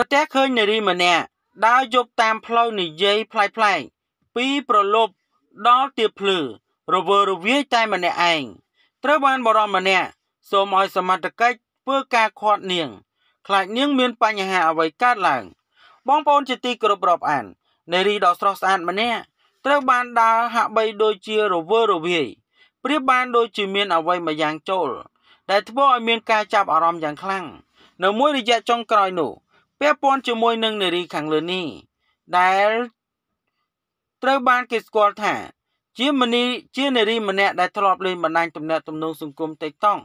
ប្រទះឃើញនារីម្នាក់ដើរយប់តាមផ្លូវនិយាយប្លែកប្លែកពីប្រលប់ដល់ទៀបភ្លឺរវើរវាយតែម្នាក់ឯងត្រូវបានបរមម្នាក់សូមឲ្យសមត្ថកិច្ចធ្វើការខាត់នាងខ្លាចនាងមានបញ្ហាអ្វីកើតឡើង បងប្អូនជាទីគោរពរាប់អាននារីដ៏ស្រស់ស្អាតម្នាក់ត្រូវបានដើរហាក់បីដូចជារវើរវាយប្រៀបបានដូចជាមានអ្វីមួយយ៉ាងចូល ដែលធ្វើឲ្យមានការចាប់អារម្មណ៍យ៉ាងខ្លាំងនៅមួយរយៈចុងក្រោយនោះ ពាក់ព័ន្ធជាមួយនឹងនារីខាងលើនេះដែលត្រូវបានគេស្គាល់ថាជាមនីជានារីម្នាក់ដែលធ្លាប់លេងបណ្ដាញទំនាក់ទំនងសង្គម TikTok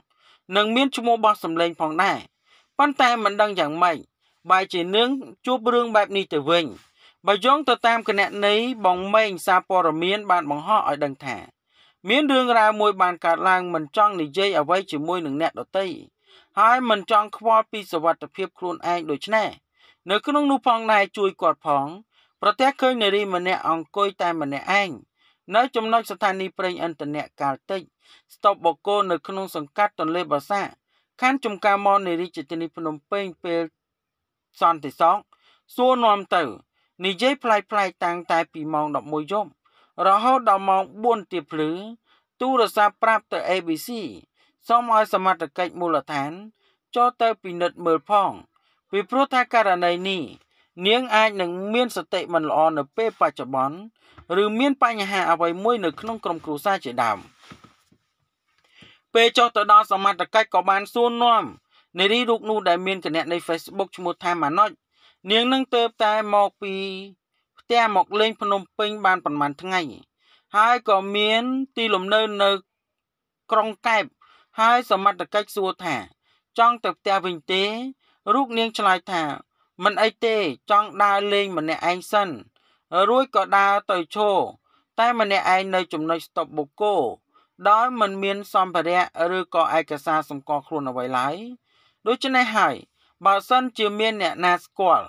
និងមានឈ្មោះបោះសម្លេងផងដែរប៉ុន្តែមិនដឹងយ៉ាងម៉េចបែរជានឹងជួបរឿងបែបនេះទៅវិញបើយោងទៅតាមគណនីបងម៉េងសារព័ត៌មាន បានបង្ហោះឲ្យដឹងថា មានរឿងរ៉ាវមួយបានកើតឡើងមិនចង់និយាយអ្វីជាមួយនឹងអ្នកដទៃហើយមិនចង់ខ្វល់ពីសវត្ថភាពខ្លួនឯងដូច្នេះ នៅក្នុងនោះផងដែរជួយគាត់ផង ប្រទះឃើញនារីម្នាក់អង្គុយតែម្នាក់ឯងនៅចំណុចស្ថានីយ៍ប្រេងឥន្ធនៈកាលតិចស្តុបបកគោនៅក្នុងសង្កាត់ទន្លេបាសាខណ្ឌចំការមននារីជាទីនេះភ្នំពេញពេលសន្តិសោកសួរនាំទៅនិយាយប្លែកប្លែកតាំងតែពីម៉ោង11យប់រហូតដល់ម៉ោង4ទៀបភ្លឺទូរស័ព្ទប្រាប់ទៅ ABC សូមឲ្យសមត្ថកិច្ចមូលដ្ឋានចូលទៅពិនិត្យមើលផង ពីព្រោះថាករណីនេះនាងអាចនឹងមានសតិមិនល្អនៅពេលបច្ចុប្បន្នឬមានបញ្ហាអ្វីមួយនៅក្នុងក្រុមគ្រួសារជាដើមពេលចុះទៅដល់សមត្ថកិច្ចក៏បានសួរនាំនារីរូបនោះដែលមានគណនី Facebook ឈ្មោះថាម៉ាណុចនាងនឹងទៅតែមកពីផ្ទះមកលេងភ្នំពេញបានប្រហែលថ្ងៃហើយក៏មានទីលំនៅនៅក្រុងកែបហើយសមត្ថកិច្ចសួរថា ចង់ទៅផ្ទះវិញទេ រូបនាងឆ្លើយថា មិនអីទេចង់ដើរលេងម្នាក់ឯងសិន រួចក៏ដើរទៅឈរតែម្នាក់ឯងនៅចំណុចស្តុបបូកូដោយមិនមានសម្ភារៈឬក៏ឯកសារសម្គាល់ខ្លួនអ្វីឡើយដូច្នេះហើយបើសិនជាមានអ្នកណាស្គាល់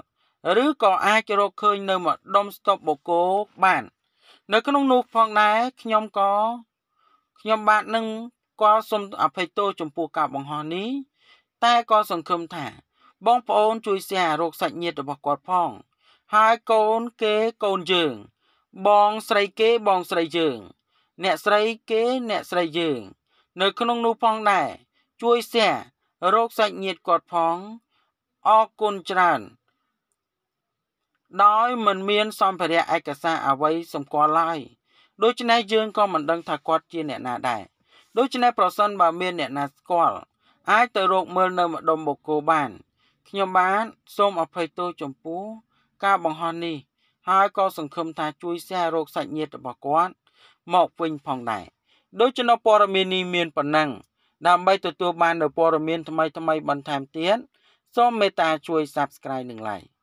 ឬក៏អាចរកឃើញនៅម្ដុំស្តុបបូកូបាន នៅក្នុងនោះផងដែរខ្ញុំក៏ខ្ញុំបាទនឹងក៏សូមអភ័យទោសចំពោះការបង្ហោះនេះតែក៏សង្ឃឹមថា បងប្អូនជួយ share រកសាច់ញាតិរបស់គាត់ផង ហើយកូនគេកូនយើង បងស្រីគេបងស្រីយើង អ្នកស្រីគេអ្នកស្រីយើង នៅក្នុងនោះផងដែរជួយ share រកសាច់ញាតិគាត់ផងអរគុណច្រើនដោយមិនមានសម្ភារៈឯកសារអ្វីសម្គាល់ឡើយដូច្នេះយើងក៏មិនដឹងថាគាត់ជាអ្នកណាដែរដូច្នេះប្រសិនបើមានអ្នកណាស្គាល់អាចទៅរកមើលនៅម្ដុំបូកូបាន ខ្ញុំបាទសូមអភ័យទោសចំពោះការបង្ហោះនេះ ហើយក៏សង្ឃឹមថាជួយសាររោគសាច់ញាតិរបស់គាត់មកវិញផងដែរដូច្នោះព័ត៌មាននេះមានប៉ុណ្ណឹងដើម្បីទទួលបាននូវព័ត៌មានថ្មីៗបន្ថែមទៀតសូមមេត្តាជួយ Subscribe និង Like